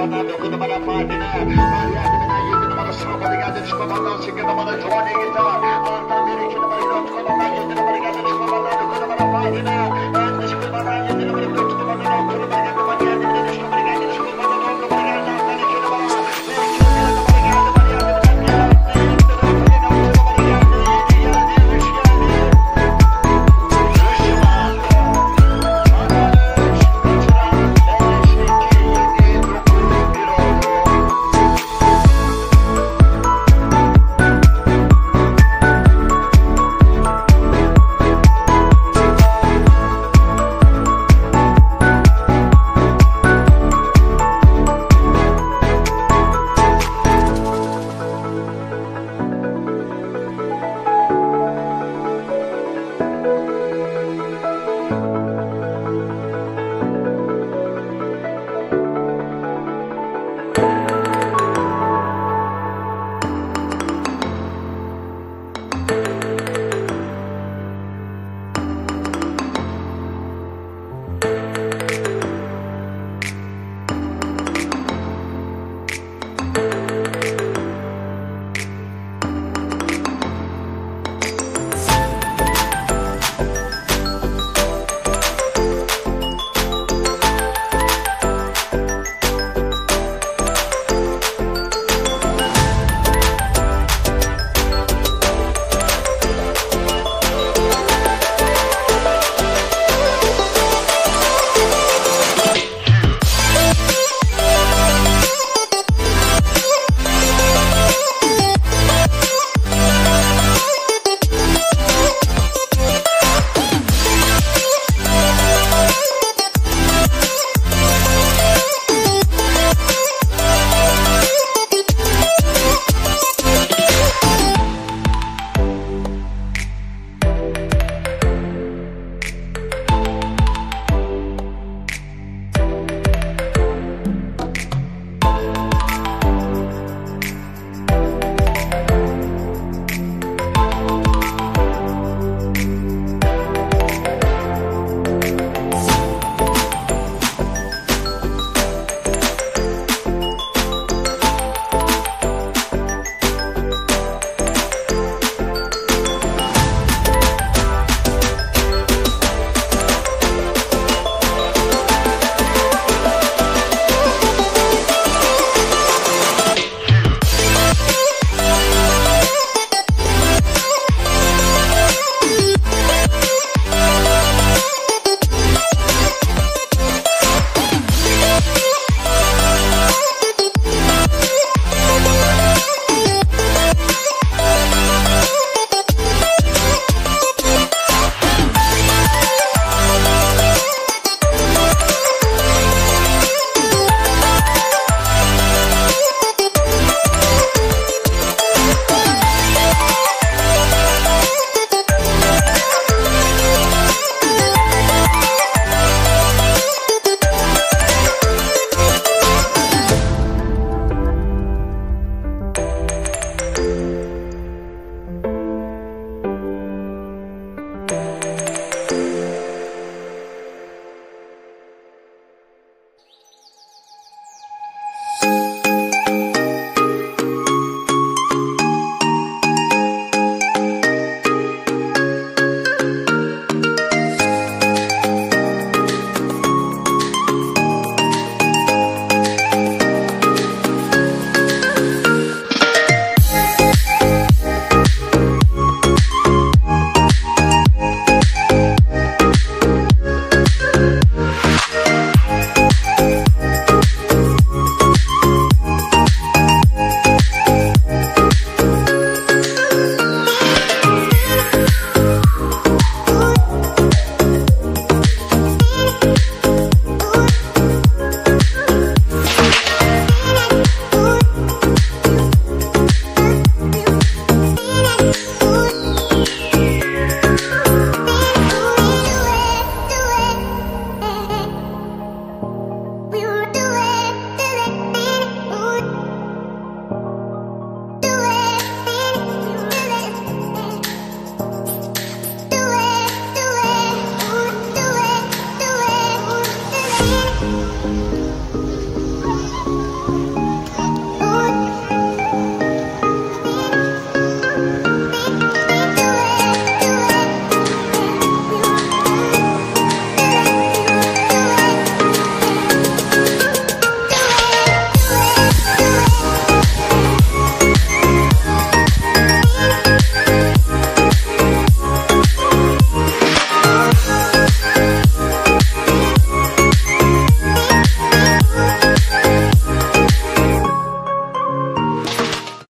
I'm aşk numara